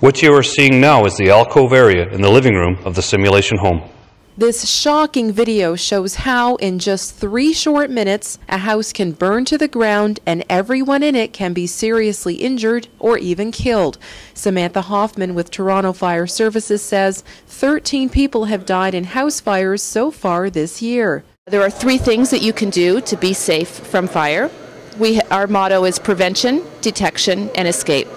What you are seeing now is the alcove area in the living room of the simulation home. This shocking video shows how, in just three short minutes, a house can burn to the ground and everyone in it can be seriously injured or even killed. Samantha Hoffman with Toronto Fire Services says 13 people have died in house fires so far this year. There are three things that you can do to be safe from fire. We, our motto is prevention, detection, and escape.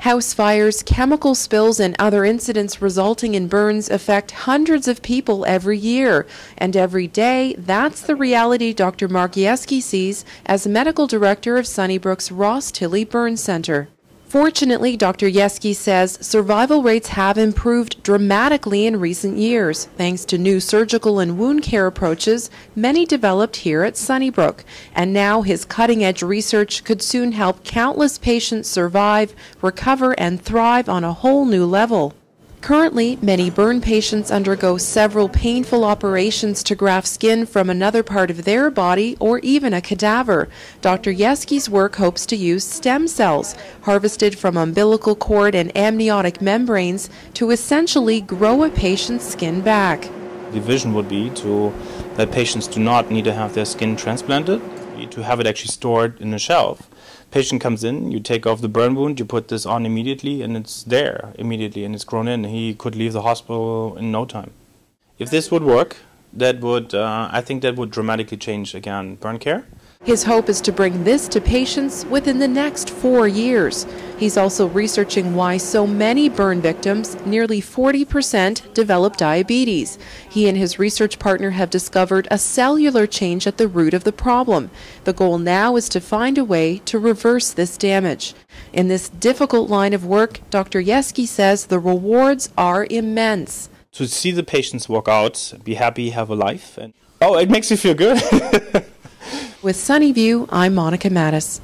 House fires, chemical spills, and other incidents resulting in burns affect hundreds of people every year. And every day, that's the reality Dr. Marc Jeschke sees as medical director of Sunnybrook's Ross Tilley Burn Center. Fortunately, Dr. Jeschke says survival rates have improved dramatically in recent years, thanks to new surgical and wound care approaches, many developed here at Sunnybrook. And now his cutting edge research could soon help countless patients survive, recover, and thrive on a whole new level. Currently, many burn patients undergo several painful operations to graft skin from another part of their body or even a cadaver. Dr. Jeschke's work hopes to use stem cells, harvested from umbilical cord and amniotic membranes, to essentially grow a patient's skin back. The vision would be to that patients do not need to have their skin transplanted, to have it actually stored in a shelf patient comes in, you take off the burn wound, you put this on immediately, and it's there immediately, and it's grown in. He could leave the hospital in no time. If this would work, that would, uh, I think that would dramatically change again burn care. His hope is to bring this to patients within the next four years. He's also researching why so many burn victims, nearly 40%, develop diabetes. He and his research partner have discovered a cellular change at the root of the problem. The goal now is to find a way to reverse this damage. In this difficult line of work, Dr. Jeschke says the rewards are immense. To see the patients walk out, be happy, have a life, and oh, it makes you feel good. With Sunnyview, I'm Monica Mattis.